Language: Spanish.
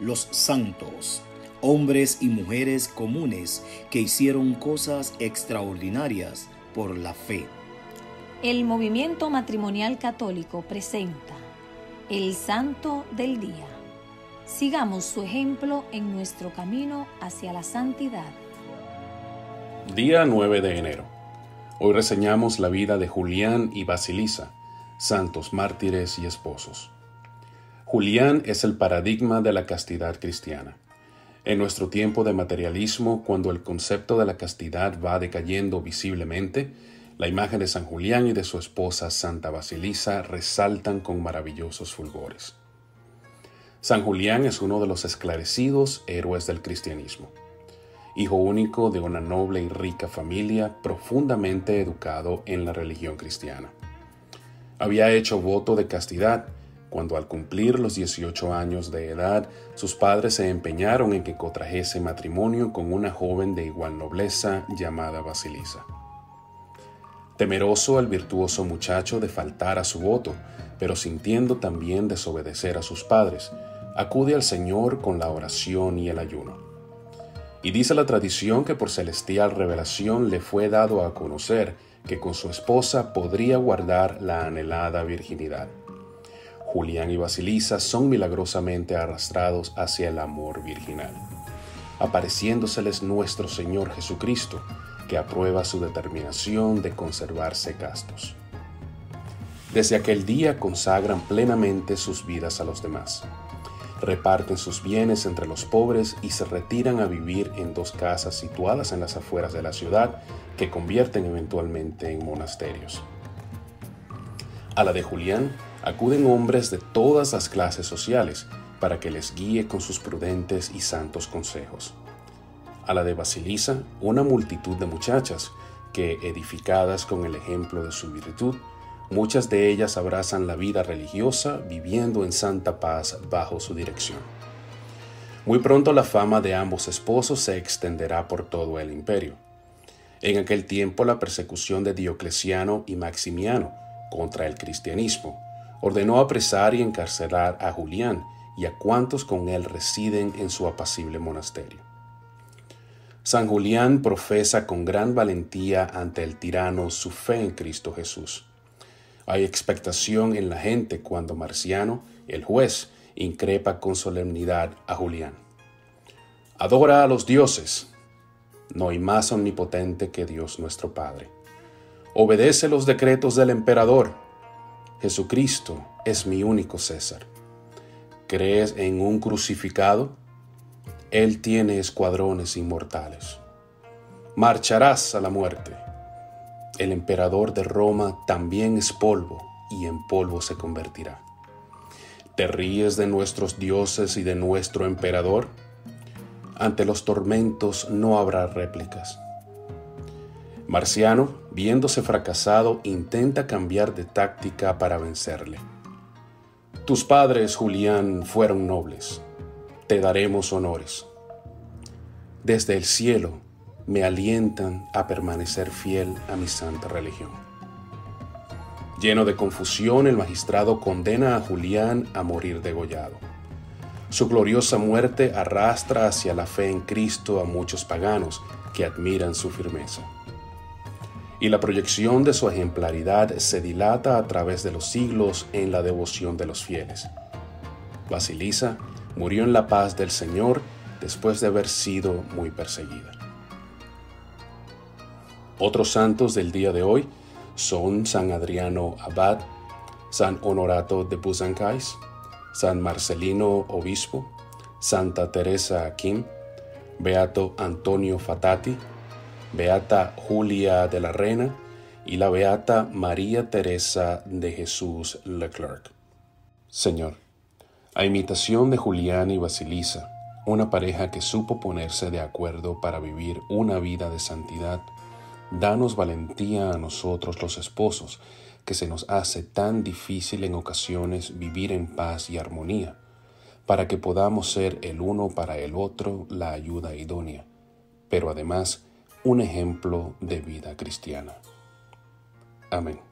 los santos, hombres y mujeres comunes que hicieron cosas extraordinarias por la fe. El movimiento matrimonial católico presenta el Santo del Día. Sigamos su ejemplo en nuestro camino hacia la santidad. Día 9 de enero. Hoy reseñamos la vida de Julián y Basilisa, santos mártires y esposos. Julián es el paradigma de la castidad cristiana. En nuestro tiempo de materialismo, cuando el concepto de la castidad va decayendo visiblemente, la imagen de San Julián y de su esposa Santa Basilisa resaltan con maravillosos fulgores. San Julián es uno de los esclarecidos héroes del cristianismo. Hijo único de una noble y rica familia, profundamente educado en la religión cristiana. Había hecho voto de castidad cuando al cumplir los 18 años de edad, sus padres se empeñaron en que contrajese matrimonio con una joven de igual nobleza llamada Basilisa. Temeroso el virtuoso muchacho de faltar a su voto, pero sintiendo también desobedecer a sus padres, acude al Señor con la oración y el ayuno. Y dice la tradición que por celestial revelación le fue dado a conocer que con su esposa podría guardar la anhelada virginidad. Julián y Basilisa son milagrosamente arrastrados hacia el amor virginal, apareciéndoseles nuestro Señor Jesucristo, que aprueba su determinación de conservarse castos. Desde aquel día consagran plenamente sus vidas a los demás. Reparten sus bienes entre los pobres y se retiran a vivir en dos casas situadas en las afueras de la ciudad que convierten eventualmente en monasterios. A la de Julián acuden hombres de todas las clases sociales para que les guíe con sus prudentes y santos consejos. A la de Basilisa, una multitud de muchachas que, edificadas con el ejemplo de su virtud, muchas de ellas abrazan la vida religiosa viviendo en santa paz bajo su dirección. Muy pronto la fama de ambos esposos se extenderá por todo el imperio. En aquel tiempo la persecución de Diocleciano y Maximiano contra el cristianismo ordenó apresar y encarcelar a Julián y a cuantos con él residen en su apacible monasterio. San Julián profesa con gran valentía ante el tirano su fe en Cristo Jesús. Hay expectación en la gente cuando Marciano, el juez, increpa con solemnidad a Julián. Adora a los dioses. No hay más omnipotente que Dios nuestro Padre. Obedece los decretos del emperador Jesucristo es mi único César. ¿Crees en un crucificado? Él tiene escuadrones inmortales. Marcharás a la muerte. El emperador de Roma también es polvo y en polvo se convertirá. ¿Te ríes de nuestros dioses y de nuestro emperador? Ante los tormentos no habrá réplicas. Marciano, viéndose fracasado, intenta cambiar de táctica para vencerle. Tus padres, Julián, fueron nobles. Te daremos honores. Desde el cielo me alientan a permanecer fiel a mi santa religión. Lleno de confusión, el magistrado condena a Julián a morir degollado. Su gloriosa muerte arrastra hacia la fe en Cristo a muchos paganos que admiran su firmeza y la proyección de su ejemplaridad se dilata a través de los siglos en la devoción de los fieles. Basilisa murió en la paz del Señor después de haber sido muy perseguida. Otros santos del día de hoy son San Adriano Abad, San Honorato de Buzancais, San Marcelino Obispo, Santa Teresa Kim, Beato Antonio Fatati, Beata Julia de la Reina y la Beata María Teresa de Jesús Leclerc. Señor, a imitación de Julián y Basilisa, una pareja que supo ponerse de acuerdo para vivir una vida de santidad, danos valentía a nosotros los esposos, que se nos hace tan difícil en ocasiones vivir en paz y armonía, para que podamos ser el uno para el otro la ayuda idónea, pero además un ejemplo de vida cristiana. Amén.